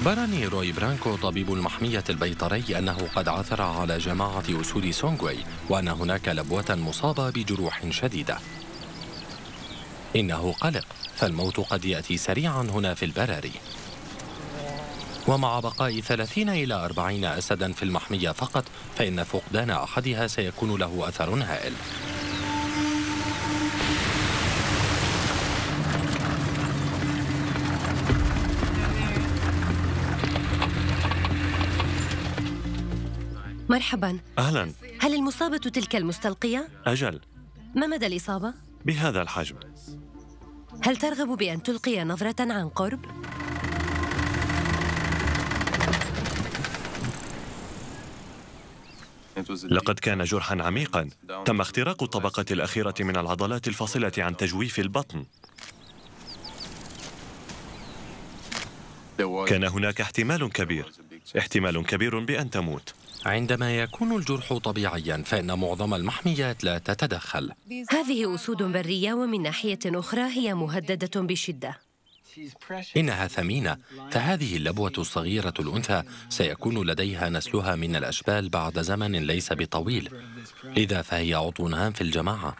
أخبرني روي برانكو طبيب المحمية البيطري أنه قد عثر على جماعة أسود سونغوي وأن هناك لبوة مصابة بجروح شديدة. إنه قلق فالموت قد يأتي سريعا هنا في البراري. ومع بقاء 30 إلى 40 أسدا في المحمية فقط فإن فقدان أحدها سيكون له أثر هائل. مرحبا. أهلا. هل المصابة تلك المستلقية؟ أجل. ما مدى الإصابة؟ بهذا الحجم. هل ترغب بأن تلقي نظرة عن قرب؟ لقد كان جرحا عميقا. تم اختراق الطبقة الأخيرة من العضلات الفاصلة عن تجويف البطن. كان هناك احتمال كبير. احتمال كبير بأن تموت. عندما يكون الجرح طبيعيا فإن معظم المحميات لا تتدخل. هذه أسود برية ومن ناحية أخرى هي مهددة بشدة. إنها ثمينة فهذه اللبوة الصغيرة الأنثى سيكون لديها نسلها من الأشبال بعد زمن ليس بطويل. لذا فهي عضو هام في الجماعة.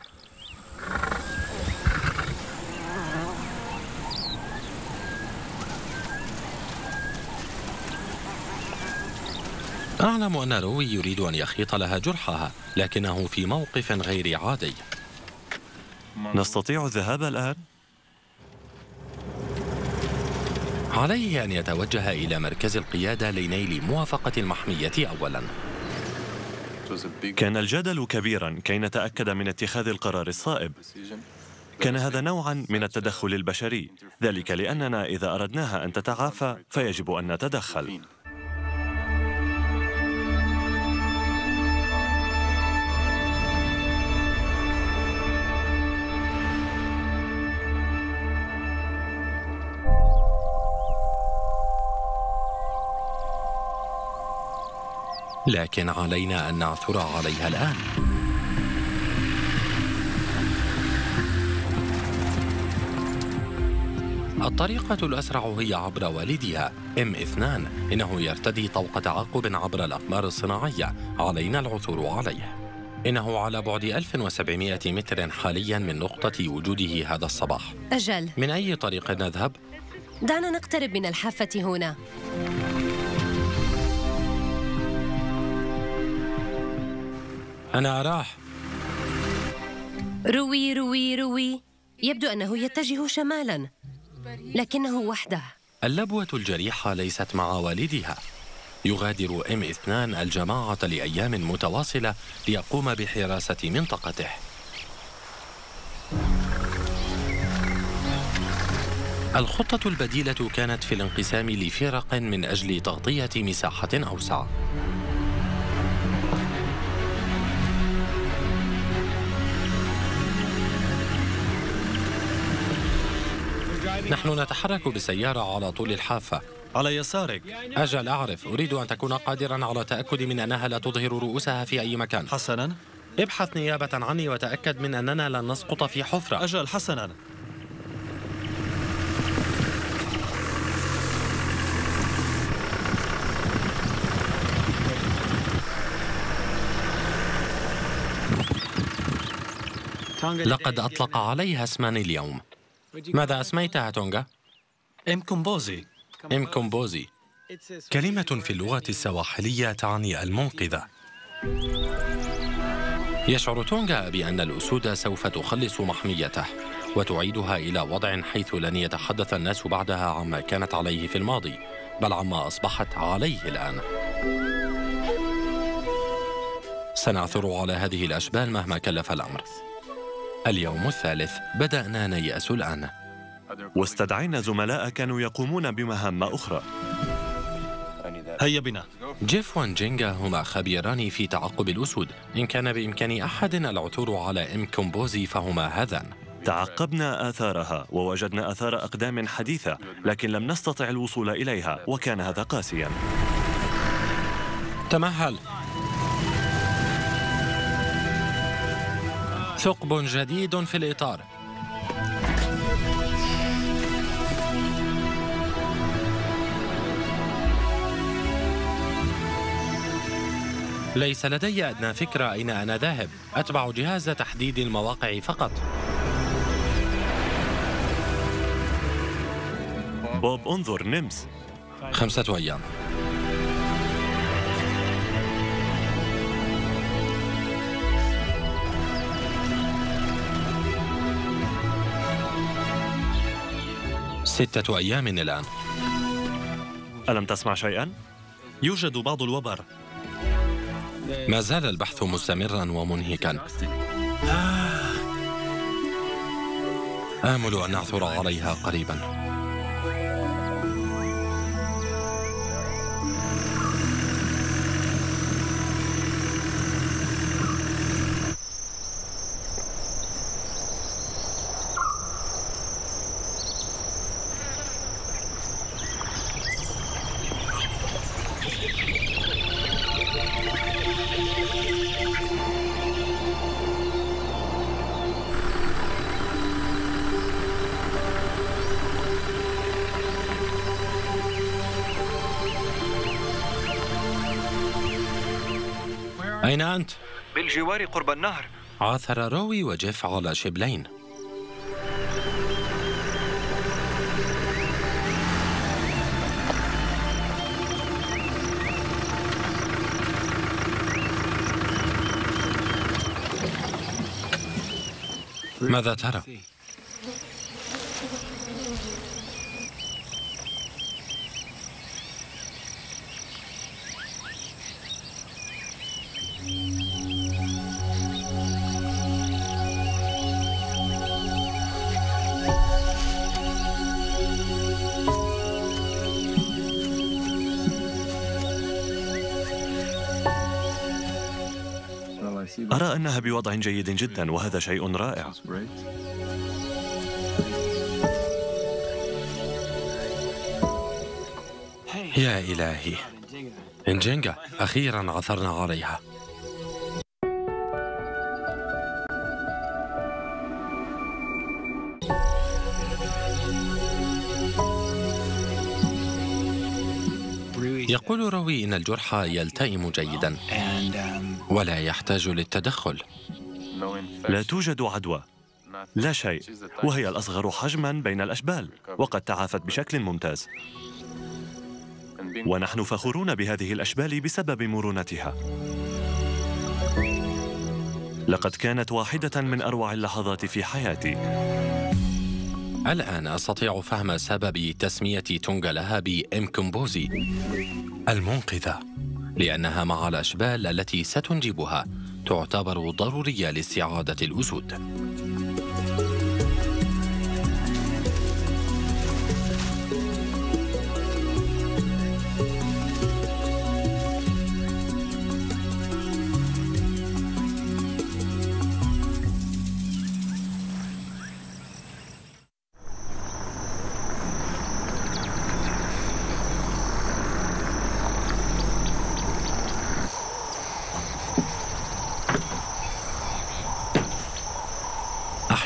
أعلم أن روي يريد أن يخيط لها جرحها لكنه في موقف غير عادي. نستطيع الذهاب الآن؟ عليه أن يتوجه إلى مركز القيادة لنيل موافقة المحمية أولاً. كان الجدل كبيرا كي نتأكد من اتخاذ القرار الصائب. كان هذا نوعا من التدخل البشري ذلك لأننا إذا أردناها أن تتعافى فيجب أن نتدخل. لكن علينا أن نعثر عليها الآن. الطريقة الأسرع هي عبر والدها إم 2 إنه يرتدي طوق تعقب عبر الأقمار الصناعية. علينا العثور عليه. إنه على بعد 1700 متر حاليا من نقطة وجوده هذا الصباح. أجل. من أي طريق نذهب؟ دعنا نقترب من الحافة هنا. أنا أراه روي روي روي. يبدو أنه يتجه شمالا لكنه وحده. اللبوة الجريحة ليست مع والدها. يغادر ام 2 الجماعة لأيام متواصلة ليقوم بحراسة منطقته. الخطة البديلة كانت في الانقسام لفرق من أجل تغطية مساحة أوسع. نحن نتحرك بالسيارة على طول الحافة. على يسارك. أجل أعرف أريد أن تكون قادرا على تأكد من أنها لا تظهر رؤوسها في أي مكان. حسنا. ابحث نيابة عني وتأكد من أننا لن نسقط في حفرة. أجل حسنا. لقد أطلق عليها اسما اليوم. ماذا أسميتها تونغا؟ إم كومبوزي. إم كومبوزي. كلمة في اللغة السواحلية تعني المنقذة. يشعر تونغا بأن الأسود سوف تخلص محميته وتعيدها إلى وضع حيث لن يتحدث الناس بعدها عما كانت عليه في الماضي بل عما أصبحت عليه الآن. سنعثر على هذه الأشبال مهما كلف الأمر. اليوم الثالث. بدأنا نيأس الآن. واستدعينا زملاء كانوا يقومون بمهام أخرى. هيا بنا. جيف وانجينغا هما خبيران في تعقب الأسود. إن كان بإمكان أحد العثور على إم كومبوزي فهما هذان. تعقبنا آثارها ووجدنا آثار أقدام حديثة لكن لم نستطع الوصول إليها وكان هذا قاسيا. تمهل. ثقب جديد في الإطار. ليس لدي أدنى فكرة أين أنا ذاهب. أتبع جهاز تحديد المواقع فقط. بوب انظر نمس. خمسة أيام. ستة أيام الآن. ألم تسمع شيئا؟ يوجد بعض الوبر. ما زال البحث مستمرا ومنهكا. آمل أن نعثر عليها قريبا. أين أنت؟ بالجوار قرب النهر عثر روي وجيف على شبلين ماذا ترى؟ أرى أنها بوضع جيد جدا وهذا شيء رائع. يا إلهي. إنجينجا أخيرا عثرنا عليها. يقول روي إن الجرح يلتئم جيدا. ولا يحتاج للتدخل. لا توجد عدوى. لا شيء. وهي الأصغر حجما بين الأشبال وقد تعافت بشكل ممتاز. ونحن فخورون بهذه الأشبال بسبب مرونتها. لقد كانت واحدة من أروع اللحظات في حياتي. الآن أستطيع فهم سبب تسمية تونغا لها بإم كومبوزي المنقذة. لأنها مع الأشبال التي ستنجبها تعتبر ضرورية لاستعادة الأسود.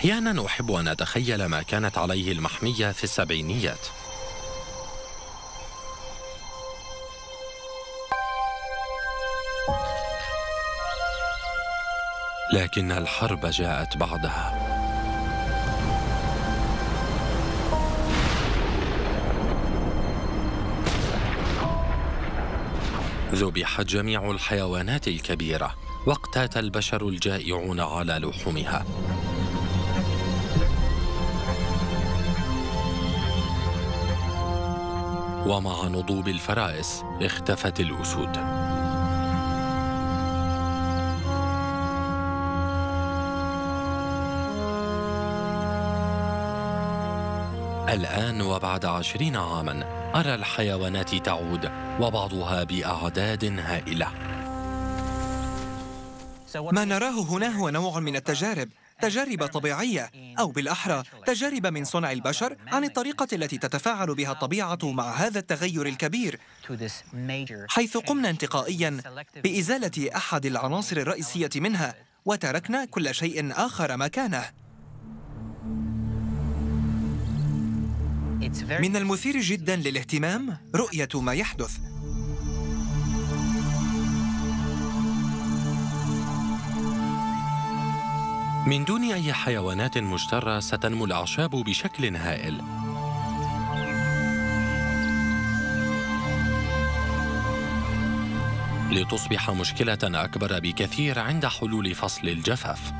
أحيانا أحب أن أتخيل ما كانت عليه المحمية في السبعينيات. لكن الحرب جاءت بعدها. ذبحت جميع الحيوانات الكبيرة واقتات البشر الجائعون على لحومها. ومع نضوب الفرائس اختفت الأسود. الآن وبعد عشرين عاما أرى الحيوانات تعود وبعضها بأعداد هائلة. ما نراه هنا هو نوع من التجارب تجارب طبيعية. أو بالأحرى تجارب من صنع البشر عن الطريقة التي تتفاعل بها الطبيعة مع هذا التغير الكبير. حيث قمنا انتقائيا بإزالة أحد العناصر الرئيسية منها وتركنا كل شيء آخر مكانه. من المثير جدا للاهتمام رؤية ما يحدث. من دون أي حيوانات مجترة ستنمو الأعشاب بشكل هائل. لتصبح مشكلة أكبر بكثير عند حلول فصل الجفاف.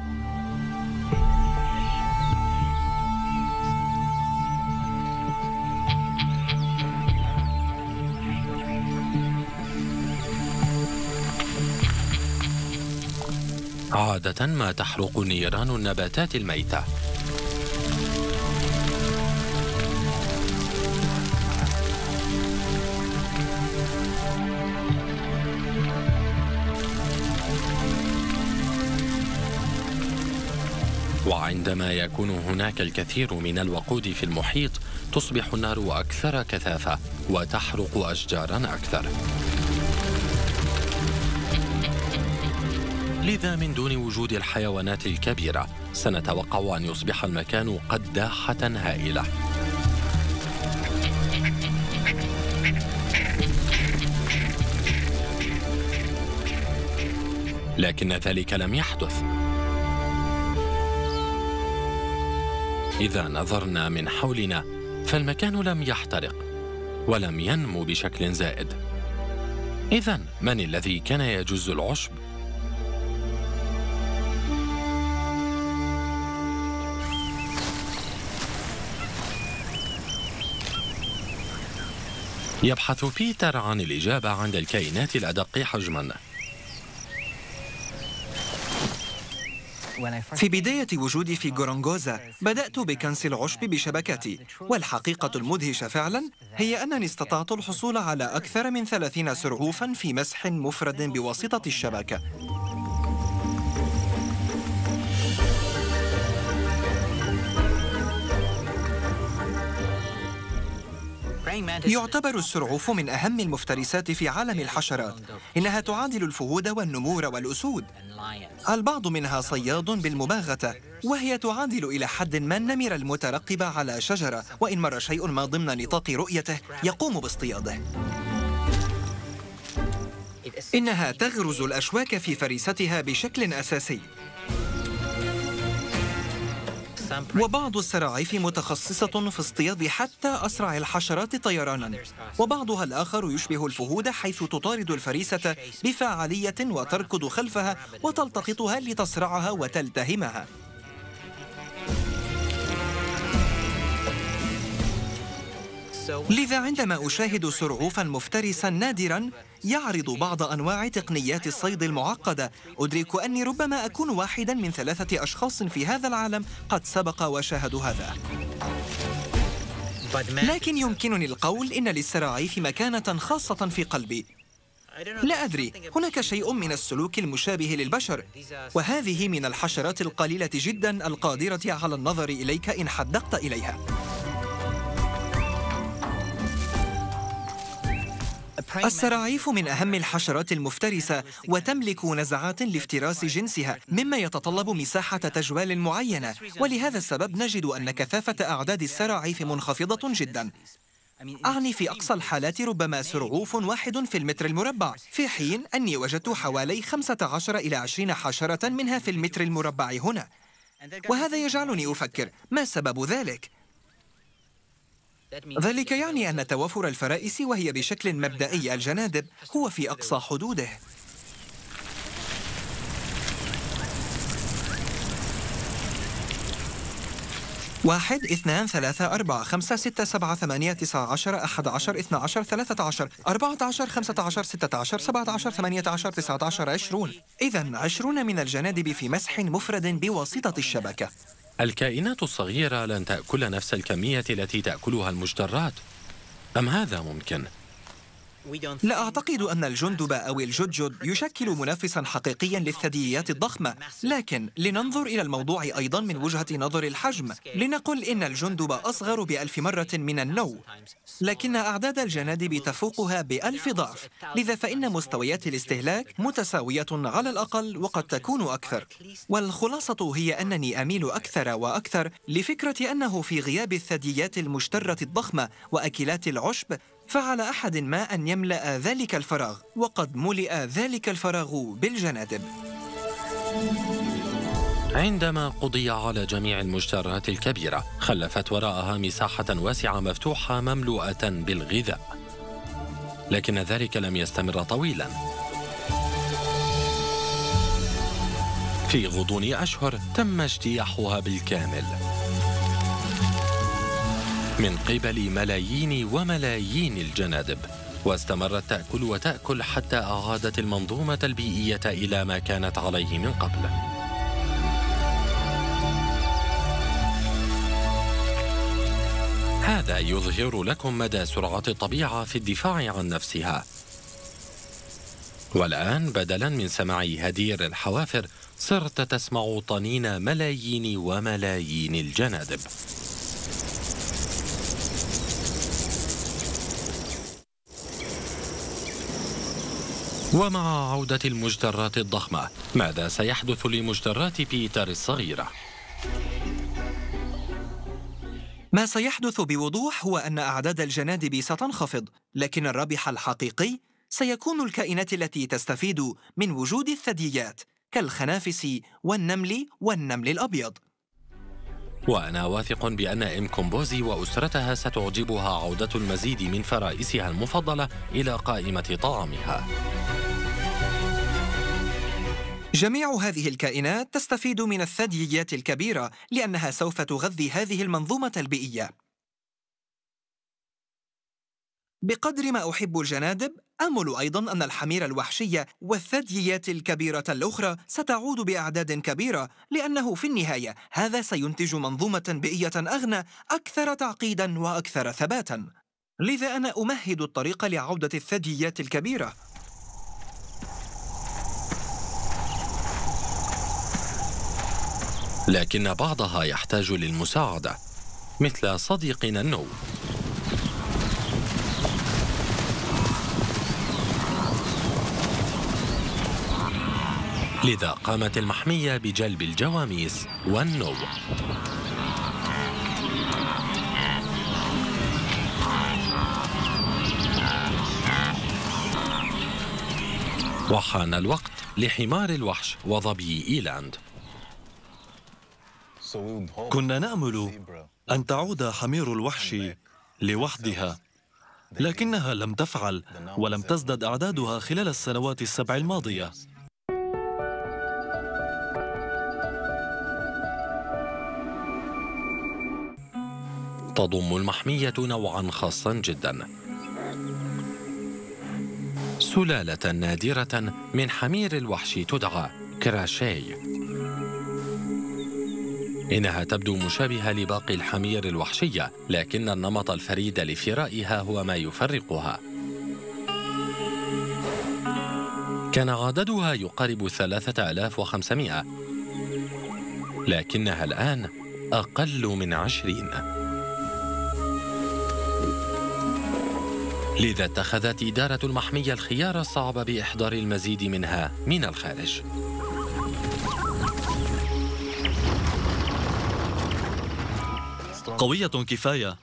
عادة ما تحرق نيران النباتات الميتة. وعندما يكون هناك الكثير من الوقود في المحيط تصبح النار أكثر كثافة وتحرق أشجارا أكثر. لذا من دون وجود الحيوانات الكبيرة؟ سنتوقع أن يصبح المكان قداحة هائلة. لكن ذلك لم يحدث. إذا نظرنا من حولنا فالمكان لم يحترق ولم ينمو بشكل زائد. إذا من الذي كان يجز العشب؟ يبحث بيتر عن الإجابة عند الكائنات الأدق حجماً. في بداية وجودي في غورونغوزا بدأت بكنس العشب بشبكتي والحقيقة المدهشة فعلا هي أنني استطعت الحصول على أكثر من ثلاثين سرعوفا في مسح مفرد بواسطة الشبكة. يعتبر السرعوف من أهم المفترسات في عالم الحشرات إنها تعادل الفهود والنمور والأسود. البعض منها صياد بالمباغتة وهي تعادل إلى حد ما النمر المترقب على شجرة وإن مر شيء ما ضمن نطاق رؤيته يقوم باصطياده. إنها تغرز الأشواك في فريستها بشكل أساسي. وبعض السراعيف متخصصة في اصطياد حتى أسرع الحشرات طيرانا. وبعضها الآخر يشبه الفهود حيث تطارد الفريسة بفعالية وتركض خلفها وتلتقطها لتصرعها وتلتهمها. لذا عندما أشاهد سرعوفا مفترسا نادرا يعرض بعض أنواع تقنيات الصيد المعقدة. أدرك أني ربما أكون واحدا من ثلاثة أشخاص في هذا العالم قد سبق وشاهدوا هذا. لكن يمكنني القول إن للسراعيف مكانة خاصة في قلبي. لا أدري هناك شيء من السلوك المشابه للبشر وهذه من الحشرات القليلة جدا القادرة على النظر إليك إن حدقت إليها. السراعيف من أهم الحشرات المفترسة وتملك نزعات لافتراس جنسها مما يتطلب مساحة تجوال معينة. ولهذا السبب نجد أن كثافة أعداد السراعيف منخفضة جدا. أعني في أقصى الحالات ربما سرعوف واحد في المتر المربع. في حين أني وجدت حوالي 15 إلى 20 حشرة منها في المتر المربع هنا. وهذا يجعلني أفكر ما سبب ذلك؟ ذلك يعني أن توافر الفرائس وهي بشكل مبدئي الجنادب هو في أقصى حدوده. واحد اثنان ثلاثة أربعة خمسة ستة سبعة ثمانية تسعة عشر أحد عشر اثنى عشر ثلاثة عشر أربعة عشر خمسة عشر ستة عشر سبعة عشر ثمانية عشر تسعة عشر عشرون. إذا عشرون من الجنادب في مسح مفرد بواسطة الشبكة. الكائنات الصغيرة لن تأكل نفس الكمية التي تأكلها المجدرات أم هذا ممكن؟ لا أعتقد أن الجندب أو الجدجد يشكل منافسا حقيقيا للثدييات الضخمة لكن لننظر إلى الموضوع أيضا من وجهة نظر الحجم. لنقل إن الجندب أصغر بألف مرة من النو لكن أعداد الجنادب تفوقها بألف ضعف لذا فإن مستويات الاستهلاك متساوية على الأقل وقد تكون أكثر. والخلاصة هي أنني أميل أكثر وأكثر لفكرة أنه في غياب الثدييات المشترة الضخمة وأكلات العشب فعلى أحد ما أن يملأ ذلك الفراغ وقد ملئ ذلك الفراغ بالجنادب. عندما قضي على جميع المجترات الكبيرة خلفت وراءها مساحة واسعة مفتوحة مملوءة بالغذاء. لكن ذلك لم يستمر طويلا. في غضون أشهر تم اجتياحها بالكامل. من قبل ملايين وملايين الجنادب واستمرت تأكل وتأكل حتى أعادت المنظومة البيئية إلى ما كانت عليه من قبل. هذا يظهر لكم مدى سرعة الطبيعة في الدفاع عن نفسها. والآن بدلا من سماع هدير الحوافر صرت تسمع طنين ملايين وملايين الجنادب. ومع عودة المجدرات الضخمة ماذا سيحدث لمجدرات بيتر الصغيرة؟ ما سيحدث بوضوح هو أن أعداد الجنادب ستنخفض لكن الرابح الحقيقي سيكون الكائنات التي تستفيد من وجود الثدييات كالخنافس والنمل والنمل الأبيض وأنا واثق بأن إم كومبوزي وأسرتها ستعجبها عودة المزيد من فرائسها المفضلة إلى قائمة طعامها جميع هذه الكائنات تستفيد من الثدييات الكبيرة لأنها سوف تغذي هذه المنظومة البيئية. بقدر ما أحب الجنادب آمل أيضا أن الحمير الوحشية والثدييات الكبيرة الأخرى ستعود بأعداد كبيرة لأنه في النهاية هذا سينتج منظومة بيئية أغنى أكثر تعقيدا وأكثر ثباتا. لذا أنا أمهد الطريق لعودة الثدييات الكبيرة. لكن بعضها يحتاج للمساعدة مثل صديقنا النو لذا قامت المحمية بجلب الجواميس والنو وحان الوقت لحمار الوحش وظبي إيلاند. كنا نأمل أن تعود حمير الوحش لوحدها لكنها لم تفعل ولم تزدد أعدادها خلال السنوات السبع الماضية. تضم المحمية نوعا خاصا جدا. سلالة نادرة من حمير الوحش تدعى كراشي إنها تبدو مشابهة لباقي الحمير الوحشية لكن النمط الفريد لفرائها هو ما يفرقها. كان عددها يقارب 3500 لكنها الآن أقل من عشرين. لذا اتخذت إدارة المحمية الخيار الصعب بإحضار المزيد منها من الخارج. قوية كفاية.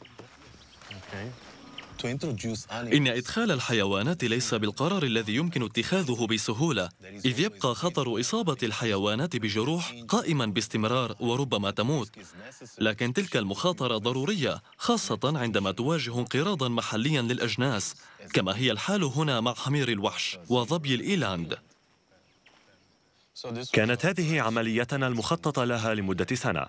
إن إدخال الحيوانات ليس بالقرار الذي يمكن اتخاذه بسهولة. إذ يبقى خطر إصابة الحيوانات بجروح قائما باستمرار وربما تموت. لكن تلك المخاطرة ضرورية خاصة عندما تواجه انقراضا محليا للأجناس كما هي الحال هنا مع حمير الوحش وظبي الإيلاند. كانت هذه عمليتنا المخططة لها لمدة سنة.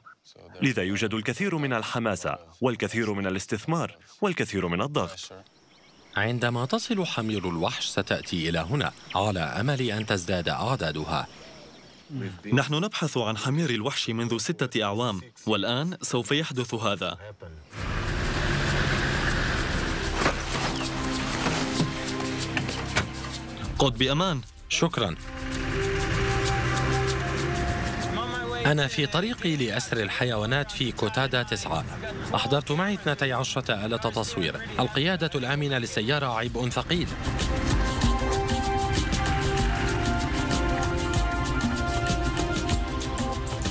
لذا يوجد الكثير من الحماسة والكثير من الاستثمار والكثير من الضغط. عندما تصل حمير الوحش ستأتي إلى هنا على أمل أن تزداد أعدادها. نحن نبحث عن حمير الوحش منذ ستة أعوام والآن سوف يحدث هذا. قد بأمان. شكرا. أنا في طريقي لأسر الحيوانات في كوتادا تسعة. أحضرت معي 12 آلة تصوير. القيادة الآمنة للسيارة عبء ثقيل.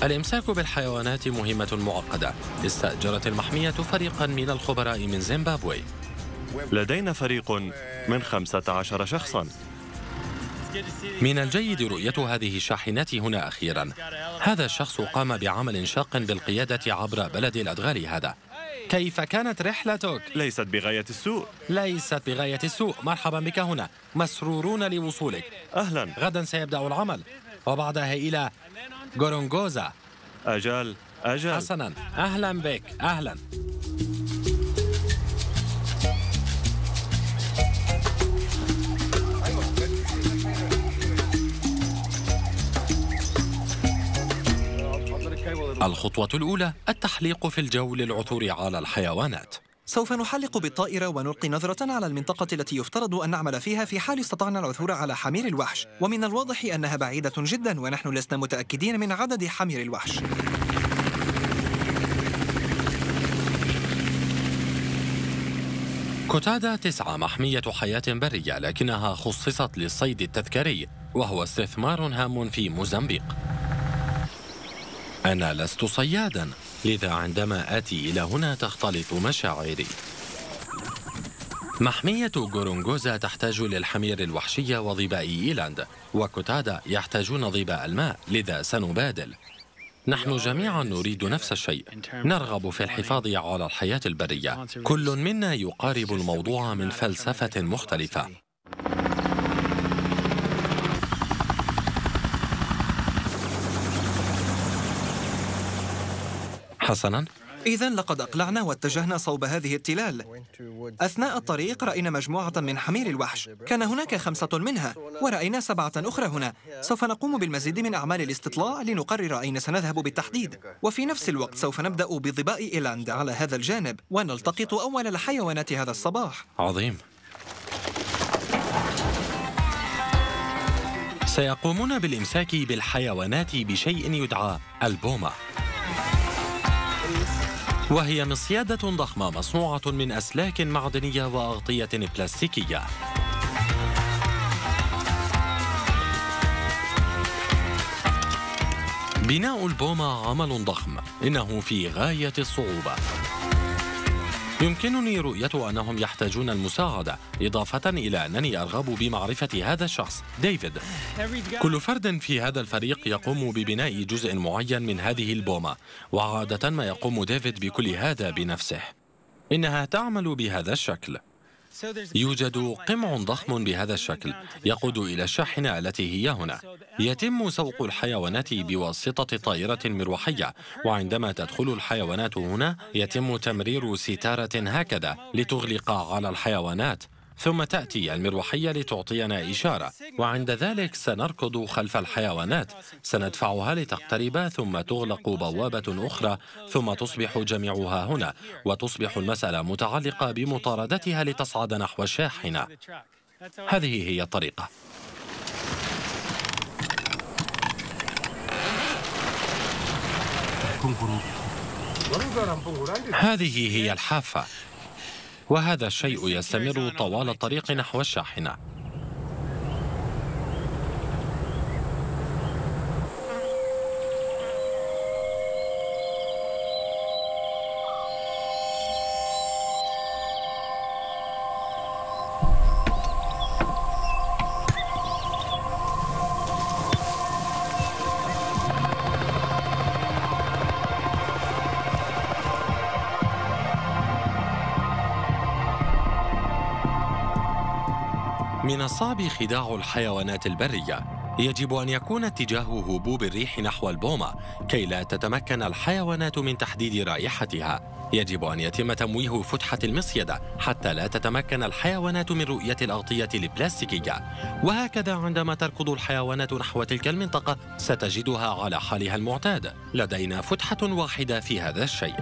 الإمساك بالحيوانات مهمة معقدة. استأجرت المحمية فريقا من الخبراء من زيمبابوي. لدينا فريق من 15 شخصا. من الجيد رؤية هذه الشاحنات هنا أخيرا. هذا الشخص قام بعمل شاق بالقيادة عبر بلد الأدغال هذا. كيف كانت رحلتك؟ ليست بغاية السوء. ليست بغاية السوء. مرحبا بك هنا. مسرورون لوصولك. أهلا. غدا سيبدأ العمل. وبعدها إلى غورونغوزا. أجل أجل. حسنا. أهلا بك. أهلا. الخطوة الأولى التحليق في الجو للعثور على الحيوانات. سوف نحلق بالطائرة ونلقي نظرة على المنطقة التي يفترض أن نعمل فيها في حال استطعنا العثور على حمير الوحش. ومن الواضح أنها بعيدة جدا ونحن لسنا متأكدين من عدد حمير الوحش. كوتادا تسعى محمية حياة برية لكنها خصصت للصيد التذكاري وهو استثمار هام في موزمبيق. أنا لست صيادا. لذا عندما آتي إلى هنا تختلط مشاعري. محمية غورونغوزا تحتاج للحمير الوحشية وظباء إيلاند. وكوتادا يحتاجون ظباء الماء لذا سنبادل. نحن جميعا نريد نفس الشيء. نرغب في الحفاظ على الحياة البرية. كل منا يقارب الموضوع من فلسفة مختلفة. حسنا. إذا لقد أقلعنا واتجهنا صوب هذه التلال. أثناء الطريق رأينا مجموعة من حمير الوحش. كان هناك خمسة منها ورأينا سبعة أخرى هنا. سوف نقوم بالمزيد من أعمال الاستطلاع لنقرر أين سنذهب بالتحديد. وفي نفس الوقت سوف نبدأ بظباء إيلاند على هذا الجانب. ونلتقط أول الحيوانات هذا الصباح. عظيم. سيقومون بالإمساك بالحيوانات بشيء يدعى البومة. وهي مصيادة ضخمة مصنوعة من أسلاك معدنية وأغطية بلاستيكية. بناء البومة عمل ضخم. إنه في غاية الصعوبة. يمكنني رؤية أنهم يحتاجون المساعدة إضافة إلى أنني أرغب بمعرفة هذا الشخص ديفيد. كل فرد في هذا الفريق يقوم ببناء جزء معين من هذه البومة وعادة ما يقوم ديفيد بكل هذا بنفسه. إنها تعمل بهذا الشكل. يوجد قمع ضخم بهذا الشكل يقود إلى الشاحنة التي هي هنا. يتم سوق الحيوانات بواسطة طائرة مروحية وعندما تدخل الحيوانات هنا يتم تمرير ستارة هكذا لتغلق على الحيوانات ثم تأتي المروحية لتعطينا إشارة. وعند ذلك سنركض خلف الحيوانات سندفعها لتقترب ثم تغلق بوابة أخرى ثم تصبح جميعها هنا وتصبح المسألة متعلقة بمطاردتها لتصعد نحو الشاحنة هذه هي الطريقة. هذه هي الحافة. وهذا الشيء يستمر طوال الطريق نحو الشاحنة. الصعب خداع الحيوانات البرية. يجب أن يكون اتجاه هبوب الريح نحو البومة كي لا تتمكن الحيوانات من تحديد رائحتها. يجب أن يتم تمويه فتحة المصيدة حتى لا تتمكن الحيوانات من رؤية الأغطية البلاستيكية. وهكذا عندما تركض الحيوانات نحو تلك المنطقة ستجدها على حالها المعتاد. لدينا فتحة واحدة في هذا الشيء.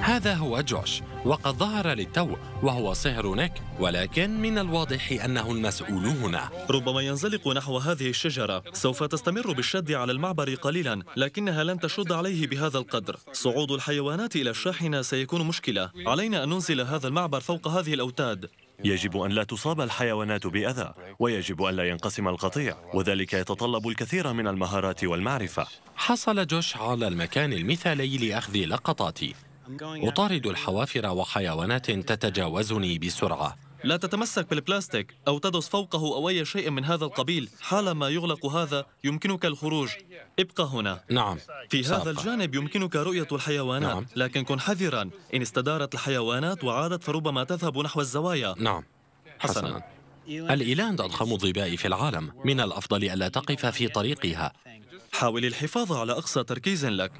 هذا هو جوش. وقد ظهر للتو وهو صهر نيك ولكن من الواضح أنه المسؤول هنا. ربما ينزلق نحو هذه الشجرة. سوف تستمر بالشد على المعبر قليلا لكنها لن تشد عليه بهذا القدر. صعود الحيوانات إلى الشاحنة سيكون مشكلة. علينا أن ننزل هذا المعبر فوق هذه الأوتاد. يجب أن لا تصاب الحيوانات بأذى ويجب أن لا ينقسم القطيع وذلك يتطلب الكثير من المهارات والمعرفة. حصل جوش على المكان المثالي لأخذ لقطاتي. أطارد الحوافر وحيوانات تتجاوزني بسرعة. لا تتمسك بالبلاستيك أو تدس فوقه أو أي شيء من هذا القبيل. حالما يغلق هذا يمكنك الخروج. ابقى هنا. نعم في سأبقى. هذا الجانب يمكنك رؤية الحيوانات نعم. لكن كن حذرا. إن استدارت الحيوانات وعادت فربما تذهب نحو الزوايا. نعم حسناً. حسنا. الإيلاند أضخم الظباء في العالم. من الأفضل ألا تقف في طريقها. حاول الحفاظ على أقصى تركيز لك.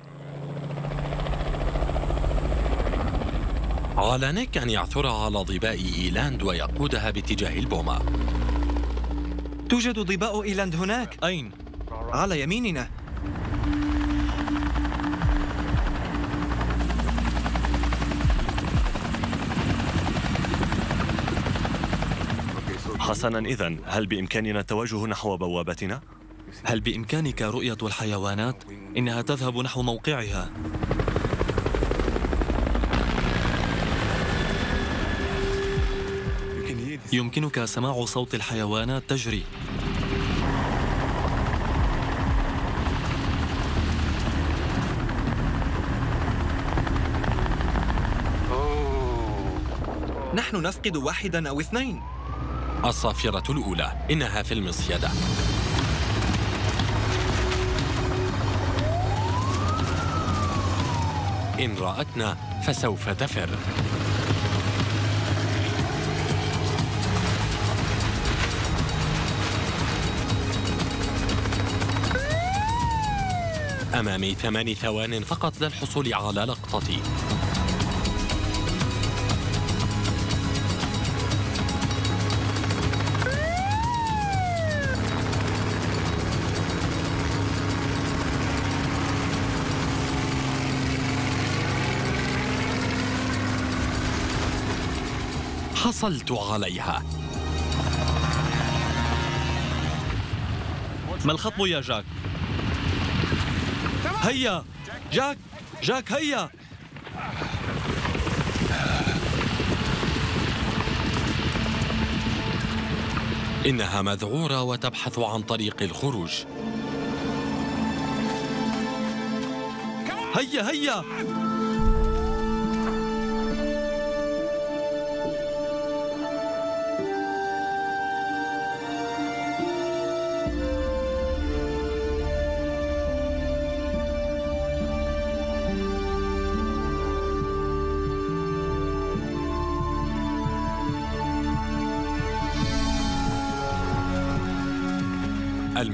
على نيك أن يعثر على ظباء إيلاند ويقودها باتجاه البومة توجد ضباء إيلاند هناك أين؟ على يميننا حسنا إذا هل بإمكاننا التوجه نحو بوابتنا؟ هل بإمكانك رؤية الحيوانات؟ إنها تذهب نحو موقعها يمكنك سماع صوت الحيوانات تجري. نحن نفقد واحدا أو اثنين. الصافرة الأولى. إنها في المصيدة. إن رأتنا فسوف تفر. أمامي ثمان ثوان فقط للحصول على لقطتي حصلت عليها ما الخطب يا جاك؟ هيا. جاك جاك هيا. إنها مذعورة وتبحث عن طريق الخروج. هيا هيا.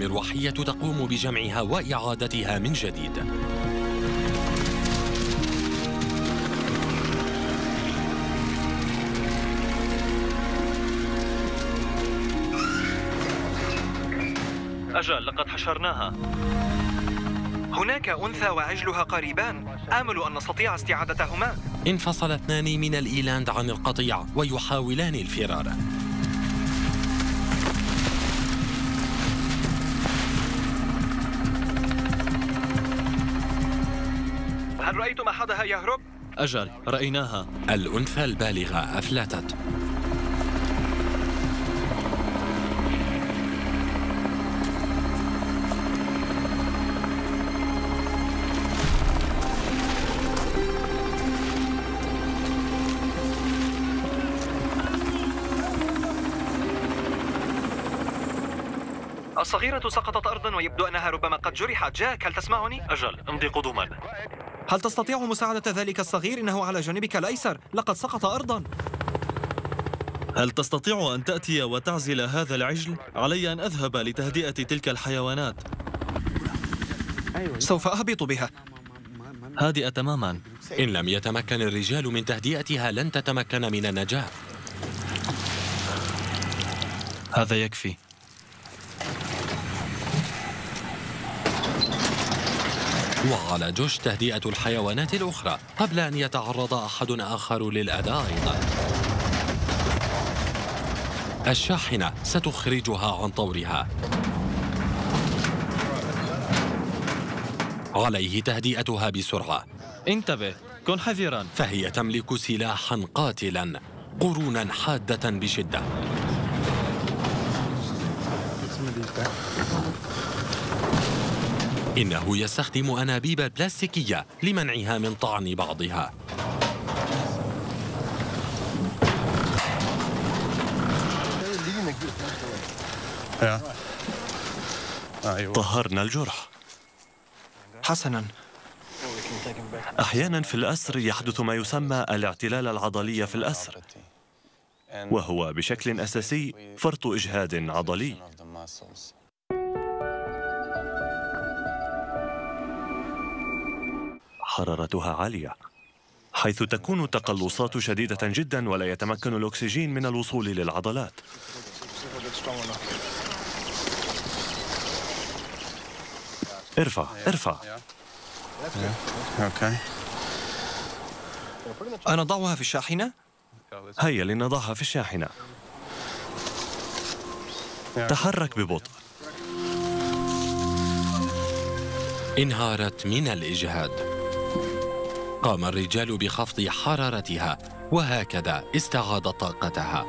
المروحية تقوم بجمعها وإعادتها من جديد. أجل لقد حشرناها. هناك أنثى وعجلها قريبان. آمل أن نستطيع استعادتهما. انفصل اثنان من الإيلاند عن القطيع ويحاولان الفرار. هل رأيتم أحدها يهرب؟ أجل رأيناها الأنثى البالغة أفلتت الصغيرة سقطت أرضا ويبدو أنها ربما قد جرحت جاك هل تسمعني؟ أجل أمضي قدما هل تستطيع مساعدة ذلك الصغير؟ إنه على جانبك الأيسر. لقد سقط أرضا. هل تستطيع أن تأتي وتعزل هذا العجل؟ علي أن أذهب لتهدئة تلك الحيوانات. سوف أهبط بها. هادئة تماما. إن لم يتمكن الرجال من تهدئتها لن تتمكن من النجاة. هذا يكفي. وعلى جوش تهدئة الحيوانات الأخرى قبل أن يتعرض أحد آخر للأذى أيضا. الشاحنة ستخرجها عن طورها. عليه تهدئتها بسرعة. انتبه كن حذرا. فهي تملك سلاحا قاتلا قرونا حادة بشدة. إنه يستخدم أنابيب بلاستيكية لمنعها من طعن بعضها. طهرنا الجرح. حسناً. أحيانا في الأسر يحدث ما يسمى الاعتلال العضلي في الأسر وهو بشكل أساسي فرط إجهاد عضلي. حرارتها عالية حيث تكون التقلصات شديدة جدا ولا يتمكن الأكسجين من الوصول للعضلات. ارفع ارفع. أنضعها في الشاحنة؟ هيا لنضعها في الشاحنة. تحرك ببطء. انهارت من الإجهاد. قام الرجال بخفض حرارتها وهكذا استعادت طاقتها.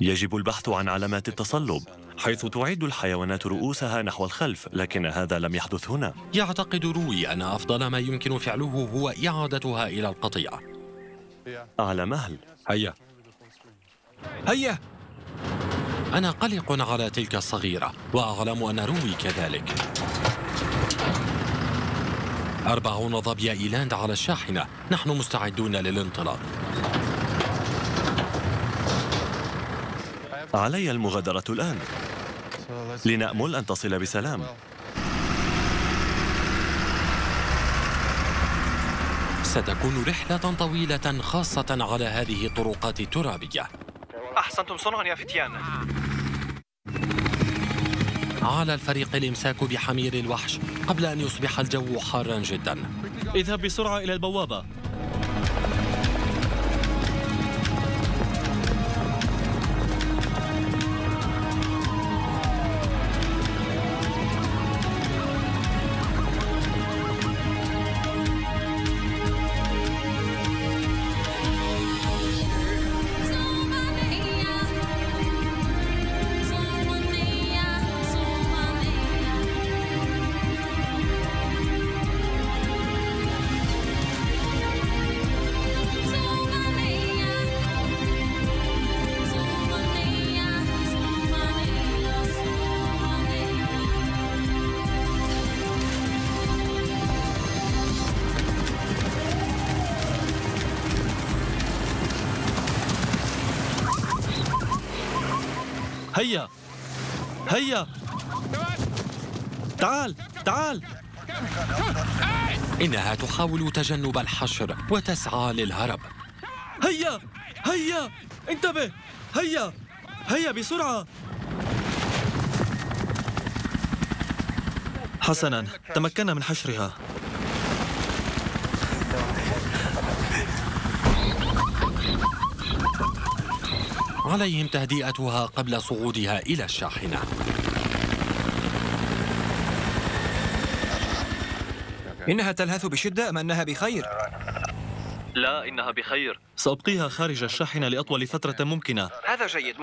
يجب البحث عن علامات التصلب حيث تعيد الحيوانات رؤوسها نحو الخلف لكن هذا لم يحدث هنا. يعتقد روي أن أفضل ما يمكن فعله هو إعادتها إلى القطيع. على مهل هيا. هيا! أنا قلق على تلك الصغيرة وأعلم أن روي كذلك. أربعون ظبي إيلاند على الشاحنة. نحن مستعدون للانطلاق. علي المغادرة الآن. لنأمل أن تصل بسلام. ستكون رحلة طويلة خاصة على هذه الطرقات الترابية. أحسنتم صنعا يا فتيان. على الفريق الإمساك بحمير الوحش قبل أن يصبح الجو حارا جدا. اذهب بسرعة إلى البوابة. هيا. هيا. تعال تعال. إنها تحاول تجنب الحشر وتسعى للهرب. هيا هيا. انتبه. هيا. هيا بسرعة. حسنا تمكنا من حشرها. عليهم تهدئتها قبل صعودها إلى الشاحنة. إنها تلهث بشدة أم أنها بخير؟ لا إنها بخير. سأبقيها خارج الشاحنة لأطول فترة ممكنة. هذا جيد.